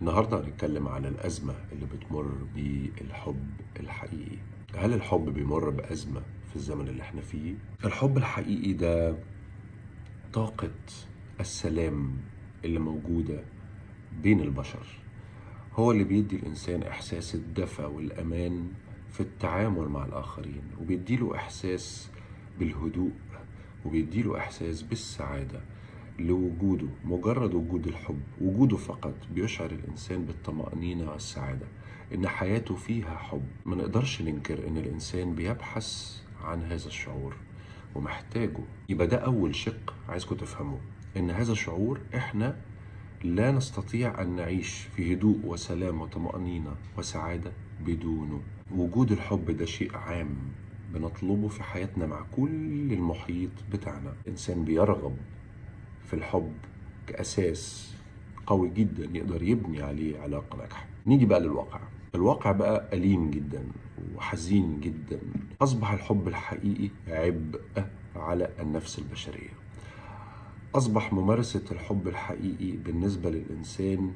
النهاردة هنتكلم عن الأزمة اللي بتمر بالحب الحقيقي. هل الحب بيمر بأزمة في الزمن اللي إحنا فيه؟ الحب الحقيقي ده طاقة السلام اللي موجودة بين البشر. هو اللي بيدي الإنسان إحساس الدفى والأمان في التعامل مع الآخرين وبيديله إحساس بالهدوء وبيديله إحساس بالسعادة. لوجوده مجرد وجود الحب وجوده فقط بيشعر الإنسان بالطمأنينة والسعادة إن حياته فيها حب. ما نقدرش ننكر إن الإنسان بيبحث عن هذا الشعور ومحتاجه. يبقى ده أول شق عايزكم تفهموه إن هذا الشعور إحنا لا نستطيع أن نعيش في هدوء وسلام وطمأنينة وسعادة بدونه. وجود الحب ده شيء عام بنطلبه في حياتنا مع كل المحيط بتاعنا. إنسان بيرغب في الحب كأساس قوي جدا يقدر يبني عليه علاقة ناجحة. نيجي بقى للواقع. الواقع بقى أليم جدا وحزين جدا. أصبح الحب الحقيقي عبء على النفس البشرية. أصبح ممارسة الحب الحقيقي بالنسبة للإنسان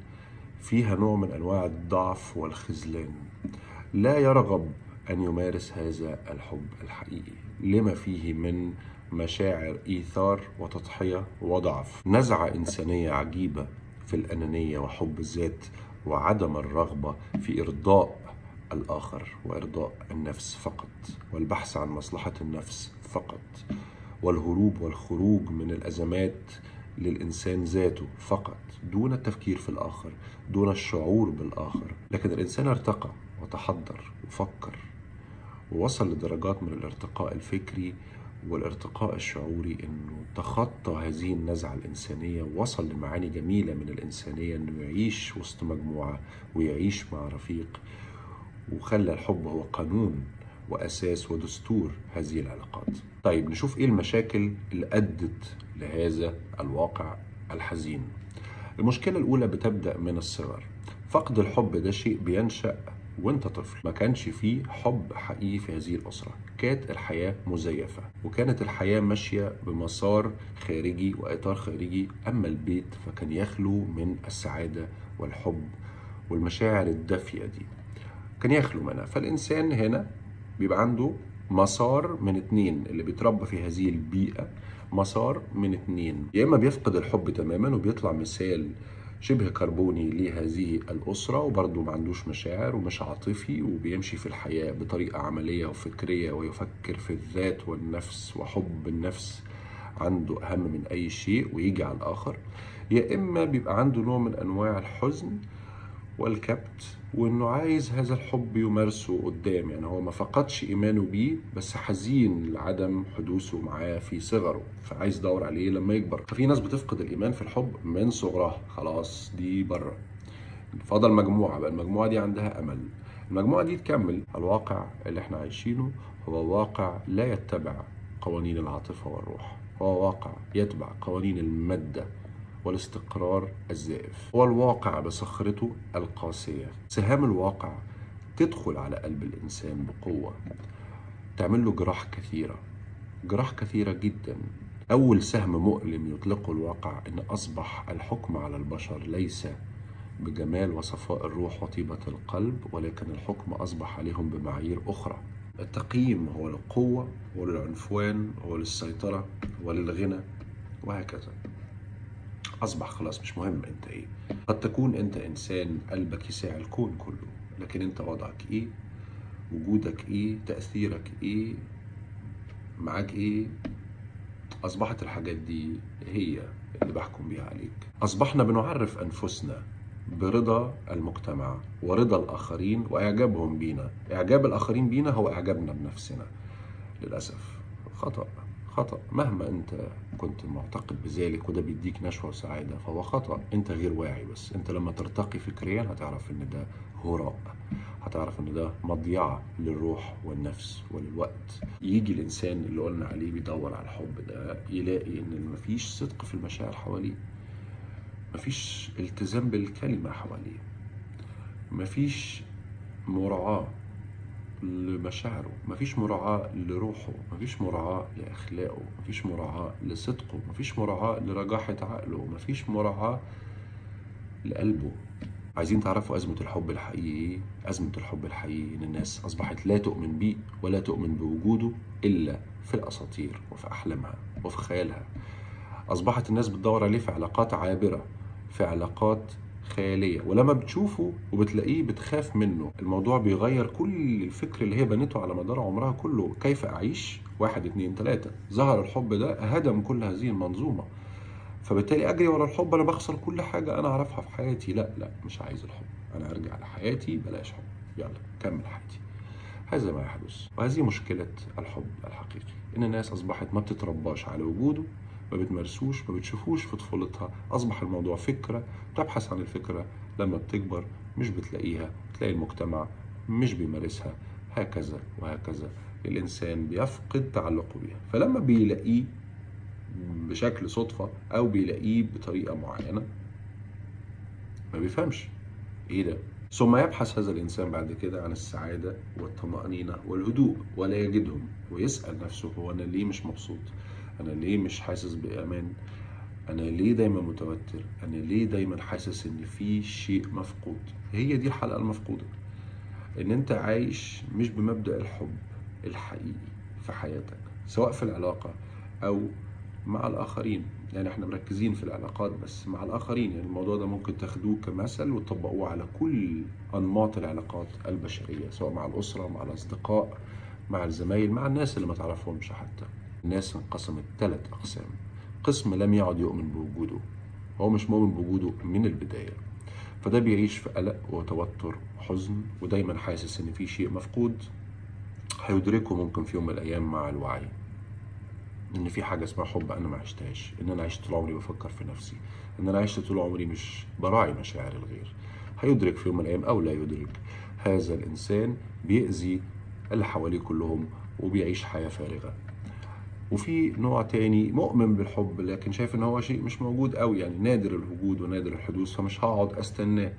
فيها نوع من أنواع الضعف والخذلان. لا يرغب أن يمارس هذا الحب الحقيقي. لما فيه من مشاعر إيثار وتضحية وضعف. نزعة إنسانية عجيبة في الأنانية وحب الذات وعدم الرغبة في إرضاء الآخر وإرضاء النفس فقط والبحث عن مصلحة النفس فقط والهروب والخروج من الأزمات للإنسان ذاته فقط دون التفكير في الآخر دون الشعور بالآخر. لكن الإنسان ارتقى وتحضر وفكر ووصل لدرجات من الارتقاء الفكري والارتقاء الشعوري إنه تخطى هذه النزعة الإنسانية ووصل لمعاني جميلة من الإنسانية إنه يعيش وسط مجموعة ويعيش مع رفيق وخلى الحب هو قانون وأساس ودستور هذه العلاقات. طيب نشوف إيه المشاكل اللي أدت لهذا الواقع الحزين. المشكلة الأولى بتبدأ من الصغر. فقد الحب ده شيء بينشأ وانت طفل. ما كانش فيه حب حقيقي في هذه الأسرة. كانت الحياة مزيفة. وكانت الحياة ماشية بمسار خارجي وإطار خارجي. أما البيت فكان يخلو من السعادة والحب والمشاعر الدافية دي. كان يخلو منها. فالإنسان هنا بيبقى عنده مسار من اتنين. اللي بيتربى في هذه البيئة مسار من اتنين. يا إما بيفقد الحب تماما وبيطلع مثال شبه كربوني لهذه الأسرة وبرضه ما عندوش مشاعر ومش عاطفي وبيمشي في الحياة بطريقة عملية وفكرية ويفكر في الذات والنفس وحب النفس عنده أهم من أي شيء ويجي على الآخر. يا إما بيبقى عنده نوع من أنواع الحزن والكبت وإنه عايز هذا الحب يمارسه قدام يعني هو ما فقدش إيمانه بيه بس حزين لعدم حدوثه معاه في صغره فعايز يدور عليه لما يكبر. ففي ناس بتفقد الإيمان في الحب من صغرها خلاص دي بره. فضل مجموعة بقى المجموعة دي عندها أمل. المجموعة دي تكمل. الواقع اللي إحنا عايشينه هو واقع لا يتبع قوانين العاطفة والروح هو واقع يتبع قوانين المادة. والاستقرار الزائف. هو الواقع بصخرته القاسية. سهام الواقع تدخل على قلب الإنسان بقوة. تعمل له جراح كثيرة. جراح كثيرة جدا. أول سهم مؤلم يطلقه الواقع إن أصبح الحكم على البشر ليس بجمال وصفاء الروح وطيبة القلب ولكن الحكم أصبح عليهم بمعايير أخرى. التقييم هو للقوة وللعنفوان وللسيطرة وللغنى وهكذا. أصبح خلاص مش مهم أنت إيه. قد تكون أنت إنسان قلبك يساع الكون كله لكن أنت وضعك إيه؟ وجودك إيه؟ تأثيرك إيه؟ معاك إيه؟ أصبحت الحاجات دي هي اللي بحكم بيها عليك. أصبحنا بنعرف أنفسنا برضا المجتمع ورضا الآخرين وإعجابهم بينا. إعجاب الآخرين بينا هو إعجابنا بنفسنا. للأسف خطأ. خطأ. مهما أنت كنت معتقد بذلك وده بيديك نشوة وسعادة فهو خطأ. أنت غير واعي بس. أنت لما ترتقي فكريا هتعرف إن ده هراء. هتعرف إن ده مضيعة للروح والنفس وللوقت. يجي الإنسان اللي قلنا عليه بيدور على الحب ده يلاقي إن مفيش صدق في المشاعر حواليه. مفيش التزام بالكلمة حواليه. مفيش مراعاة لمشاعره. مفيش مراعاة لروحه مفيش مراعاة لأخلاقه مفيش مراعاة لصدقه مفيش مراعاة لرجاحة عقله مفيش مراعاة لقلبه. عايزين تعرفوا أزمة الحب الحقيقي؟ إيه؟ أزمة الحب الحقيقي إن الناس أصبحت لا تؤمن بيه ولا تؤمن بوجوده إلا في الأساطير وفي أحلامها وفي خيالها. أصبحت الناس بتدور عليه في علاقات عابرة في علاقات خيالية. ولما بتشوفه وبتلاقيه بتخاف منه الموضوع بيغير كل الفكر اللي هي بنته على مدار عمرها كله. كيف أعيش؟ واحد اتنين تلاتة. ظهر الحب ده هدم كل هذه المنظومة. فبالتالي أجري ورا الحب أنا بخسر كل حاجة أنا اعرفها في حياتي. لا لا مش عايز الحب. أنا أرجع لحياتي بلاش حب. يلا كمل حياتي. هذا ما يحدث. وهذه مشكلة الحب الحقيقي. إن الناس أصبحت ما بتترباش على وجوده. ما بتمارسوش ما بتشوفوش في طفولتها. أصبح الموضوع فكرة تبحث عن الفكرة. لما بتكبر مش بتلاقيها. تلاقي المجتمع مش بيمارسها. هكذا وهكذا. الإنسان بيفقد تعلقه بيها. فلما بيلاقيه بشكل صدفة أو بيلاقيه بطريقة معينة ما بيفهمش. إيه ده؟ ثم يبحث هذا الإنسان بعد كده عن السعادة والطمأنينة والهدوء ولا يجدهم ويسأل نفسه هو أنا ليه مش مبسوط؟ أنا ليه مش حاسس بأمان؟ أنا ليه دايما متوتر؟ أنا ليه دايما حاسس إن في شيء مفقود؟ هي دي الحلقة المفقودة. إن أنت عايش مش بمبدأ الحب الحقيقي في حياتك سواء في العلاقة أو مع الآخرين. يعني إحنا مركزين في العلاقات بس مع الآخرين. يعني الموضوع ده ممكن تاخدوه كمثل وتطبقوه على كل أنماط العلاقات البشرية سواء مع الأسرة مع الأصدقاء مع الزمايل مع الناس اللي ما تعرفهمش حتى. الناس انقسمت ثلاث أقسام. قسم لم يعد يؤمن بوجوده هو مش مؤمن بوجوده من البداية. فده بيعيش في قلق وتوتر وحزن ودايما حاسس إن في شيء مفقود هيدركه ممكن في يوم من الأيام مع الوعي. إن في حاجة اسمها حب أنا ما عشتهاش إن أنا عشت طول عمري بفكر في نفسي إن أنا عشت طول عمري مش براعي مشاعر الغير. هيدرك في يوم من الأيام أو لا يدرك. هذا الإنسان بيأذي اللي حواليه كلهم وبيعيش حياة فارغة. وفي نوع تاني مؤمن بالحب لكن شايف إن هو شيء مش موجود قوي يعني نادر الوجود ونادر الحدوث فمش هقعد أستناه.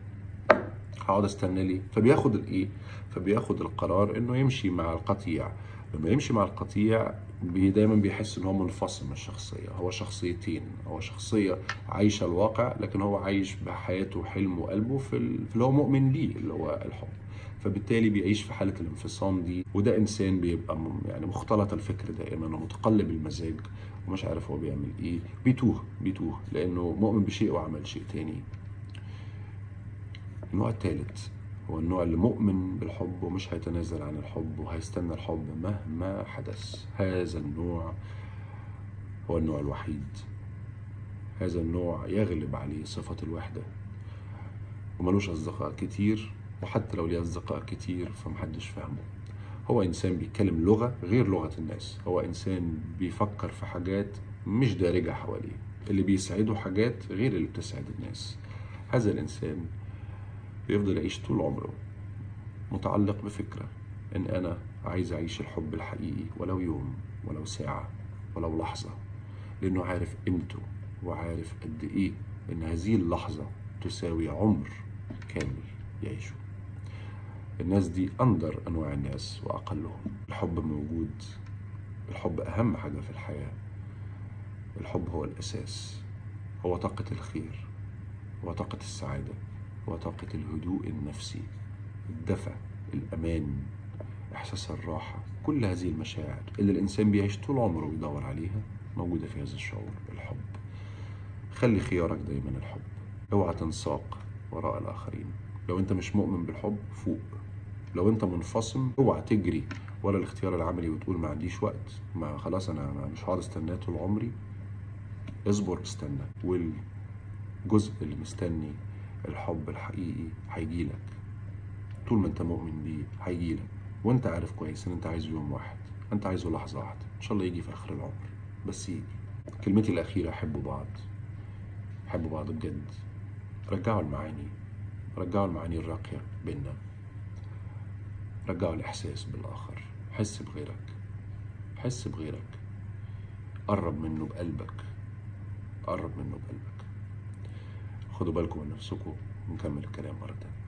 هقعد استنى ليه؟ فبياخد الإيه؟ فبياخد القرار إنه يمشي مع القطيع. لما يمشي مع القطيع بي دايما بيحس إن هو منفصل من الشخصية. هو شخصيتين هو شخصية عايشة الواقع لكن هو عايش بحياته وحلمه وقلبه في اللي هو مؤمن ليه اللي هو الحب. فبالتالي بيعيش في حالة الانفصام دي وده إنسان بيبقى يعني مختلط الفكر دائما ومتقلب المزاج ومش عارف هو بيعمل إيه. بيتوه بيتوه لأنه مؤمن بشيء وعمل شيء تاني. النوع الثالث هو النوع اللي مؤمن بالحب ومش هيتنازل عن الحب وهيستنى الحب مهما حدث. هذا النوع هو النوع الوحيد. هذا النوع يغلب عليه صفة الوحدة. وملوش أصدقاء كتير. وحتى لو ليه أصدقاء كتير فمحدش فاهمه. هو إنسان بيتكلم لغة غير لغة الناس. هو إنسان بيفكر في حاجات مش دارجة حواليه. اللي بيسعده حاجات غير اللي بتسعد الناس. هذا الإنسان بيفضل يعيش طول عمره متعلق بفكرة إن أنا عايز أعيش الحب الحقيقي ولو يوم ولو ساعة ولو لحظة. لأنه عارف قيمته وعارف قد إيه إن هذه اللحظة تساوي عمر كامل يعيشه. الناس دي أندر أنواع الناس وأقلهم. الحب موجود الحب أهم حاجة في الحياة. الحب هو الأساس هو طاقة الخير هو طاقة السعادة هو طاقة الهدوء النفسي الدفى الأمان إحساس الراحة كل هذه المشاعر اللي الإنسان بيعيش طول عمره بيدور عليها موجودة في هذا الشعور الحب. خلي خيارك دايما الحب. أوعى تنساق وراء الآخرين. لو أنت مش مؤمن بالحب فوق. لو أنت منفصم اوعى تجري ورا الاختيار العملي وتقول ما عنديش وقت. ما خلاص أنا مش هقعد استناه طول عمري. اصبر استنى. والجزء اللي مستني الحب الحقيقي هيجيلك طول ما انت مؤمن بيه هيجيلك وانت عارف كويس ان انت عايزه يوم واحد. انت عايزه لحظة واحدة. ان شاء الله يجي في آخر العمر. بس يجي. كلمتي الأخيرة حبوا بعض. حبوا بعض بجد. رجعوا المعاني. رجعوا المعاني الراقية بينا. رجعوا الإحساس بالآخر. حس بغيرك. حس بغيرك. قرب منه بقلبك. قرب منه بقلبك. خدوا بالكم من نفسكم ونكمل الكلام مرة تانية.